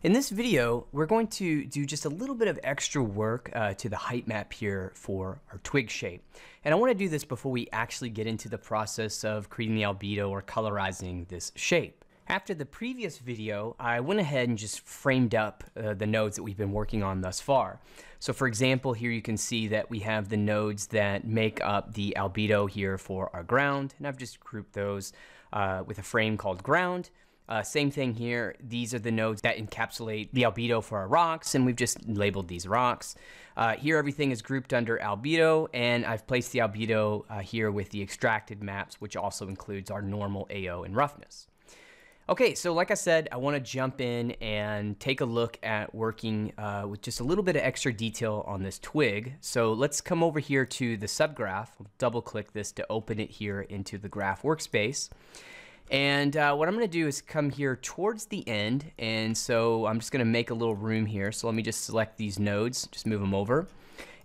In this video, we're going to do just a little bit of extra work uh, to the height map here for our twig shape. And I want to do this before we actually get into the process of creating the albedo or colorizing this shape. After the previous video, I went ahead and just framed up uh, the nodes that we've been working on thus far. So for example, here you can see that we have the nodes that make up the albedo here for our ground, and I've just grouped those uh, with a frame called ground. Uh, same thing here. These are the nodes that encapsulate the albedo for our rocks, and we've just labeled these rocks. Uh, here, everything is grouped under albedo, and I've placed the albedo uh, here with the extracted maps, which also includes our normal AO and roughness. Okay, so like I said, I want to jump in and take a look at working uh, with just a little bit of extra detail on this twig. So let's come over here to the subgraph. double click this to open it here into the graph workspace. And uh, what I'm going to do is come here towards the end. And so I'm just going to make a little room here. So let me just select these nodes, just move them over.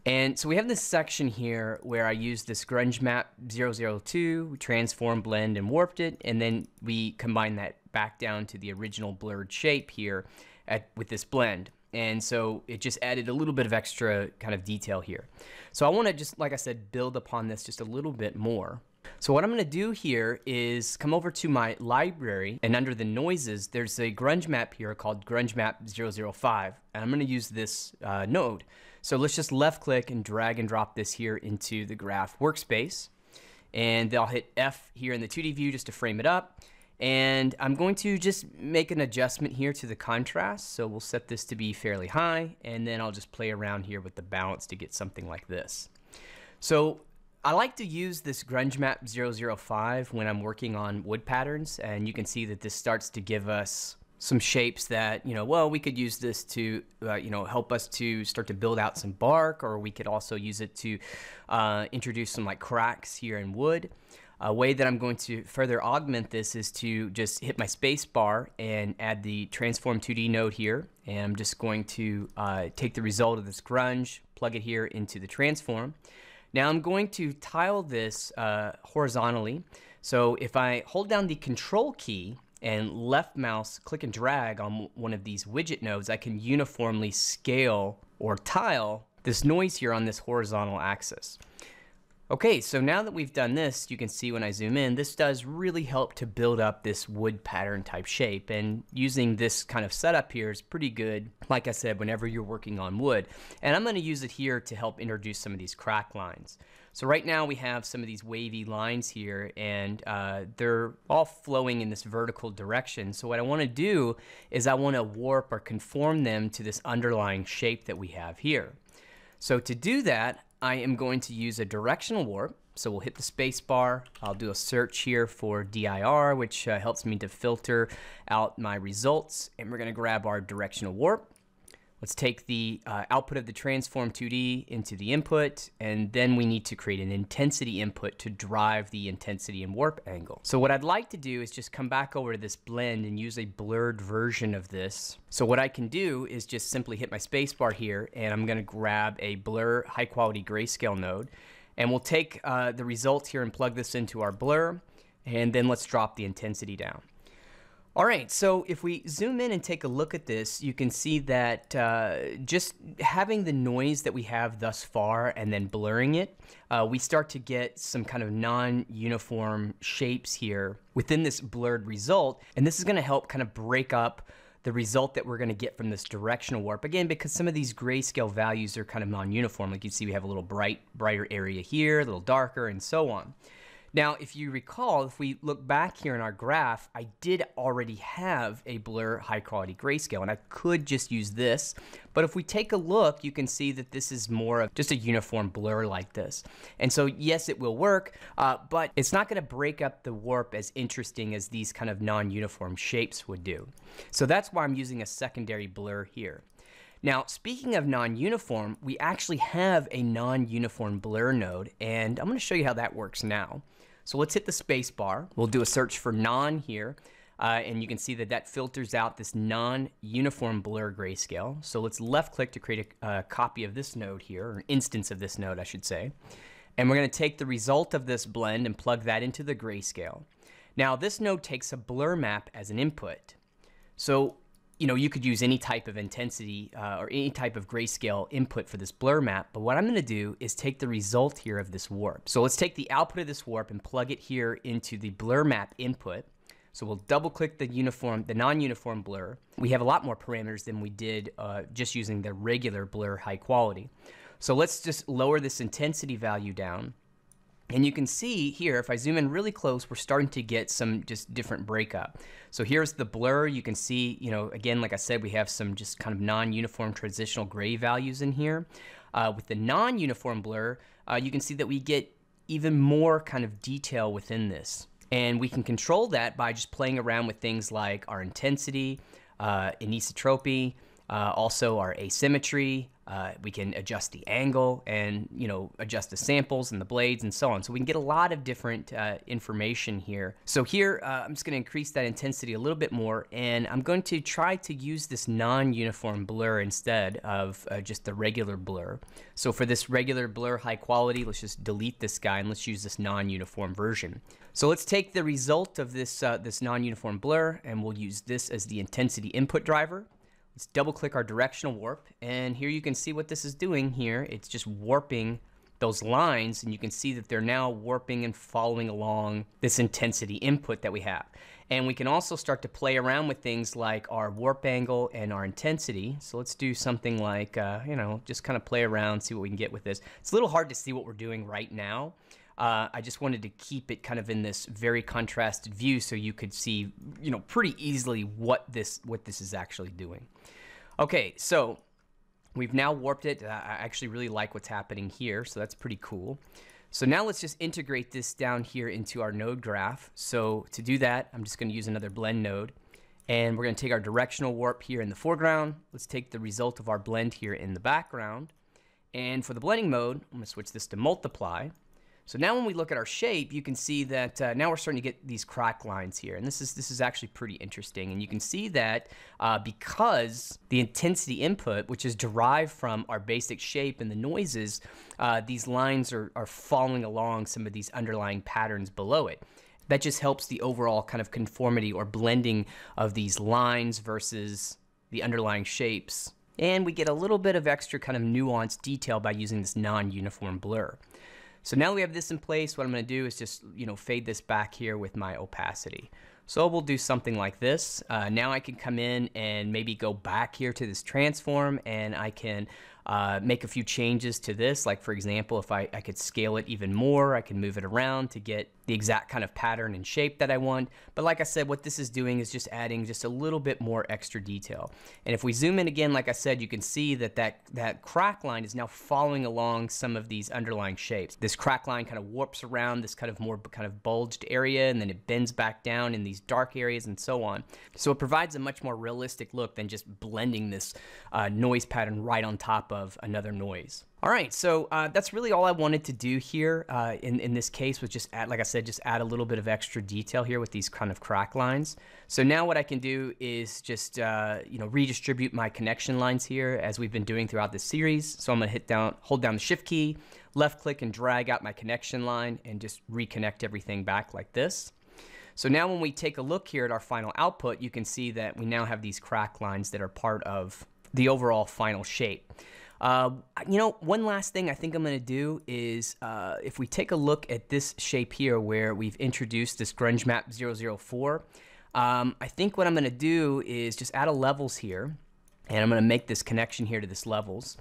And so we have this section here where I use this grunge map 002, transform, blend, and warped it. And then we combine that back down to the original blurred shape here at, with this blend. And so it just added a little bit of extra kind of detail here. So I want to just, like I said, build upon this just a little bit more. So what I'm going to do here is come over to my library and under the noises, there's a grunge map here called grunge map 005 and I'm going to use this uh, node. So let's just left click and drag and drop this here into the graph workspace. And I'll hit F here in the 2D view just to frame it up. And I'm going to just make an adjustment here to the contrast. So we'll set this to be fairly high and then I'll just play around here with the balance to get something like this. So I like to use this grunge map 005 when I'm working on wood patterns and you can see that this starts to give us some shapes that, you know, well, we could use this to, uh, you know, help us to start to build out some bark or we could also use it to uh, introduce some like cracks here in wood. A way that I'm going to further augment this is to just hit my space bar and add the transform 2D node here. And I'm just going to uh, take the result of this grunge, plug it here into the transform. Now I'm going to tile this uh, horizontally. So if I hold down the control key and left mouse click and drag on one of these widget nodes, I can uniformly scale or tile this noise here on this horizontal axis. Okay, so now that we've done this, you can see when I zoom in, this does really help to build up this wood pattern type shape. And using this kind of setup here is pretty good, like I said, whenever you're working on wood. And I'm gonna use it here to help introduce some of these crack lines. So right now we have some of these wavy lines here and uh, they're all flowing in this vertical direction. So what I wanna do is I wanna warp or conform them to this underlying shape that we have here. So to do that, I am going to use a directional warp. So we'll hit the space bar. I'll do a search here for DIR, which uh, helps me to filter out my results. And we're going to grab our directional warp. Let's take the uh, output of the transform 2D into the input, and then we need to create an intensity input to drive the intensity and warp angle. So what I'd like to do is just come back over to this blend and use a blurred version of this. So what I can do is just simply hit my spacebar here, and I'm gonna grab a blur high quality grayscale node, and we'll take uh, the results here and plug this into our blur, and then let's drop the intensity down. All right, so if we zoom in and take a look at this, you can see that uh, just having the noise that we have thus far and then blurring it, uh, we start to get some kind of non-uniform shapes here within this blurred result. And this is gonna help kind of break up the result that we're gonna get from this directional warp. Again, because some of these grayscale values are kind of non-uniform. Like you see, we have a little bright, brighter area here, a little darker, and so on. Now, if you recall, if we look back here in our graph, I did already have a blur high quality grayscale and I could just use this. But if we take a look, you can see that this is more of just a uniform blur like this. And so yes, it will work, uh, but it's not gonna break up the warp as interesting as these kind of non-uniform shapes would do. So that's why I'm using a secondary blur here. Now, speaking of non-uniform, we actually have a non-uniform blur node, and I'm going to show you how that works now. So let's hit the space bar. We'll do a search for non here. Uh, and you can see that that filters out this non-uniform blur grayscale. So let's left click to create a, a, copy of this node here, or an instance of this node, I should say. And we're going to take the result of this blend and plug that into the grayscale. Now this node takes a blur map as an input. So you know, you could use any type of intensity uh, or any type of grayscale input for this blur map. But what I'm going to do is take the result here of this warp. So let's take the output of this warp and plug it here into the blur map input. So we'll double click the uniform, the non-uniform blur. We have a lot more parameters than we did uh, just using the regular blur high quality. So let's just lower this intensity value down. And you can see here, if I zoom in really close, we're starting to get some just different breakup. So here's the blur. You can see, you know, again, like I said, we have some just kind of non-uniform transitional gray values in here. Uh, with the non-uniform blur, uh, you can see that we get even more kind of detail within this. And we can control that by just playing around with things like our intensity, uh, anisotropy, uh, also our asymmetry, uh, we can adjust the angle and you know adjust the samples and the blades and so on. So we can get a lot of different uh, information here. So here uh, I'm just going to increase that intensity a little bit more, and I'm going to try to use this non-uniform blur instead of uh, just the regular blur. So for this regular blur high quality, let's just delete this guy and let's use this non-uniform version. So let's take the result of this uh, this non-uniform blur, and we'll use this as the intensity input driver. Let's double click our directional warp and here you can see what this is doing here. It's just warping those lines and you can see that they're now warping and following along this intensity input that we have. And we can also start to play around with things like our warp angle and our intensity. So let's do something like, uh, you know, just kind of play around, see what we can get with this. It's a little hard to see what we're doing right now. Uh, I just wanted to keep it kind of in this very contrasted view so you could see, you know, pretty easily what this what this is actually doing. Okay, so we've now warped it. I actually really like what's happening here, so that's pretty cool. So now let's just integrate this down here into our node graph. So to do that, I'm just going to use another blend node. And we're going to take our directional warp here in the foreground. Let's take the result of our blend here in the background. And for the blending mode, I'm going to switch this to multiply. So now when we look at our shape, you can see that uh, now we're starting to get these crack lines here. And this is, this is actually pretty interesting. And you can see that uh, because the intensity input, which is derived from our basic shape and the noises, uh, these lines are, are following along some of these underlying patterns below it. That just helps the overall kind of conformity or blending of these lines versus the underlying shapes. And we get a little bit of extra kind of nuanced detail by using this non-uniform blur. So now we have this in place, what I'm gonna do is just, you know, fade this back here with my opacity. So we'll do something like this. Uh, now I can come in and maybe go back here to this transform and I can uh, make a few changes to this. Like for example, if I, I could scale it even more, I can move it around to get the exact kind of pattern and shape that I want. But like I said, what this is doing is just adding just a little bit more extra detail. And if we zoom in again, like I said, you can see that that, that crack line is now following along some of these underlying shapes. This crack line kind of warps around this kind of more kind of bulged area and then it bends back down in these dark areas and so on. So it provides a much more realistic look than just blending this uh, noise pattern right on top of another noise. All right, so uh, that's really all I wanted to do here uh, in, in this case was just add, like I said, just add a little bit of extra detail here with these kind of crack lines. So now what I can do is just, uh, you know, redistribute my connection lines here as we've been doing throughout this series. So I'm gonna hit down, hold down the shift key, left click and drag out my connection line and just reconnect everything back like this. So now when we take a look here at our final output, you can see that we now have these crack lines that are part of the overall final shape. Uh, you know, one last thing I think I'm going to do is uh, if we take a look at this shape here where we've introduced this grunge map 004, um, I think what I'm going to do is just add a levels here and I'm going to make this connection here to this levels.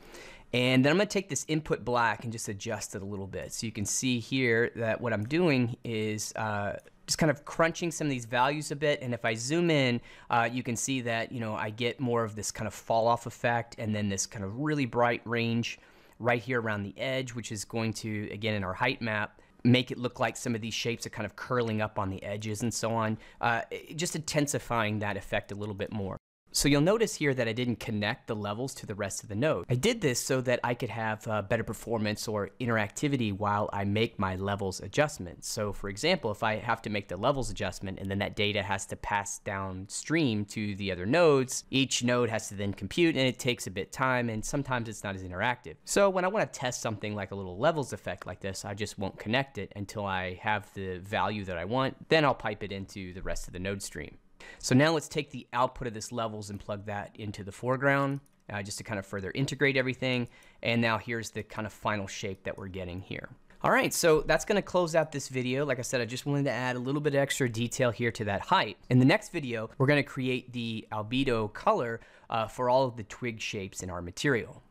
And then I'm going to take this input black and just adjust it a little bit. So you can see here that what I'm doing is uh, just kind of crunching some of these values a bit. And if I zoom in, uh, you can see that, you know, I get more of this kind of fall off effect and then this kind of really bright range right here around the edge, which is going to, again, in our height map, make it look like some of these shapes are kind of curling up on the edges and so on, uh, just intensifying that effect a little bit more. So you'll notice here that I didn't connect the levels to the rest of the node. I did this so that I could have uh, better performance or interactivity while I make my levels adjustments. So for example, if I have to make the levels adjustment and then that data has to pass downstream to the other nodes, each node has to then compute and it takes a bit time and sometimes it's not as interactive. So when I want to test something like a little levels effect like this, I just won't connect it until I have the value that I want. Then I'll pipe it into the rest of the node stream. So now let's take the output of this levels and plug that into the foreground uh, just to kind of further integrate everything. And now here's the kind of final shape that we're getting here. All right, so that's gonna close out this video. Like I said, I just wanted to add a little bit extra detail here to that height. In the next video, we're gonna create the albedo color uh, for all of the twig shapes in our material.